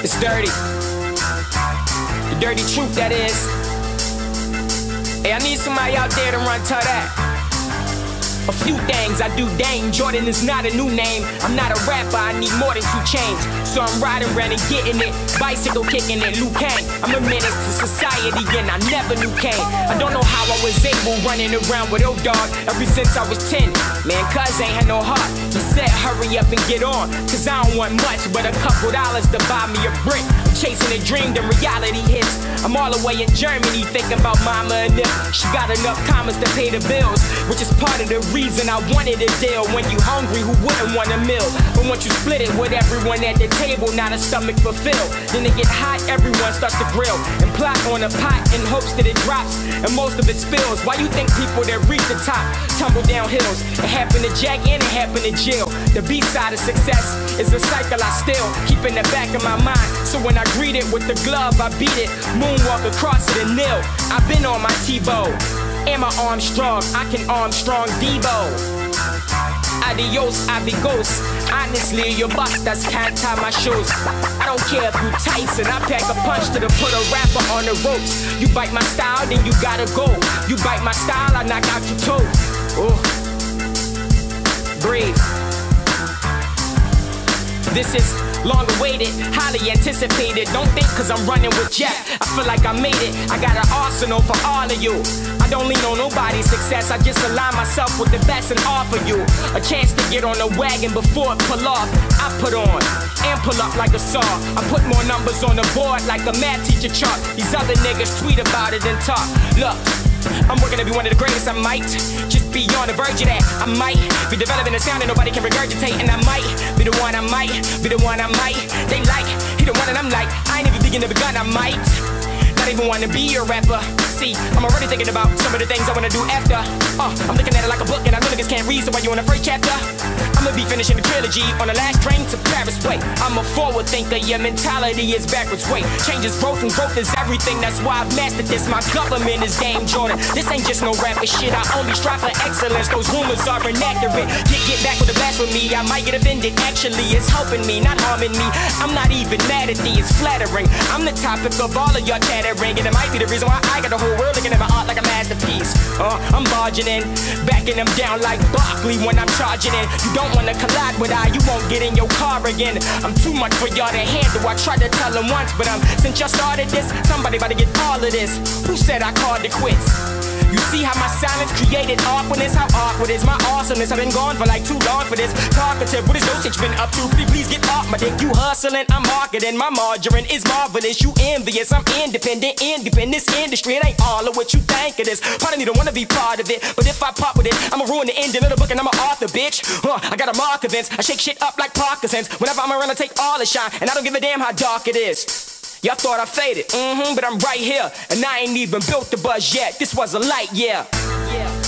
It's dirty. The dirty truth, that is. Hey, I need somebody out there to run to that. A few things I do Dayne. Jordan is not a new name. I'm not a rapper, I need more than two chains. So I'm riding around and getting it. Bicycle kicking it, Liu Kang. I'm a menace to society and I never knew Kane. I don't know how I was able running around with old dog ever since I was 10. Man, cuz ain't had no heart. He said, hurry up and get on. Cause I don't want much but a couple dollars to buy me a brick. Chasing a dream, then reality hits. I'm all the way in Germany thinking about mama and if she got enough commas to pay the bills, which is part of the reason I wanted a deal. When you hungry, who wouldn't want a meal? But once you split it with everyone at the table, not a stomach fulfilled. Then it get hot, everyone starts to grill and plot on a pot in hopes that it drops and most of it spills. Why you think people that reach the top tumble down hills? It happened to Jack and it happened to Jill. The B side of success is a cycle I still keep in the back of my mind. So when I greet it with the glove, I beat it, moonwalk across it and nil. I've been on my T-bow. And my arm strong, I can Armstrong Debo. Adios, amigos. Honestly, your busters can't tie my shoes. I don't care if you Tyson, I pack a punch to the put a rapper on the ropes. You bite my style, then you gotta go. You bite my style, I knock out your toes. Oh, breathe. This is long awaited, highly anticipated. Don't think cause I'm running with Jack. I feel like I made it. I got an arsenal for all of you. I don't lean on nobody's success. I just align myself with the best and offer you a chance to get on the wagon before it pull off. I put on and pull up like a saw. I put more numbers on the board like a math teacher chart. These other niggas tweet about it and talk. Look. I'm working to be one of the greatest, I might just be on the verge of that. I might be developing a sound that nobody can regurgitate, and I might be the one, I might be the one, I might. They like, he the one, and I'm like, I ain't even begin to begun, I might not even wanna be a rapper. See, I'm already thinking about some of the things I wanna do after. Uh, I'm looking at it like a book, and I know niggas can't read, so why you on the first chapter, finishing the trilogy on the last train to Paris. Wait, I'm a forward thinker, your mentality is backwards. Wait, change is growth, and growth is everything. That's why I've mastered this. My government is Dayne Jordan. This ain't just no rapper shit. I only strive for excellence. Those rumors are inaccurate. Get get back with the blasphemy. I might get offended. Actually, it's helping me, not harming me. I'm not even mad at thee. It's flattering. I'm the topic of all of your chattering, and it might be the reason why I got the whole world looking at my art like a masterpiece. Uh, I'm barging in, backing them down like Barkley when I'm charging in. You don't wanna collide with I, you won't get in your car again. I'm too much for y'all to handle. I tried to tell them once, but um, since y'all started this, somebody about to get all of this. Who said I called it quits? You see how my silence created awkwardness? How awkward is my awesomeness? I've been gone for like too long for this. Talkative, what is dosage been up to? Pretty please get off my dick. You hustling, I'm marketing. My margarine is marvelous. You envious, I'm independent. Independence industry, it ain't all of what you think it is. Part of me don't wanna be part of it, but if I pop with it, I'ma ruin the ending of the book and I'm an author, bitch. Huh, I got a mark events. I shake shit up like Parkinson's. Whenever I'm around, I take all the shine, and I don't give a damn how dark it is. Y'all thought I faded, mm-hmm, but I'm right here, and I ain't even built the buzz yet. This was a light, yeah. Yeah.